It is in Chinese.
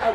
哎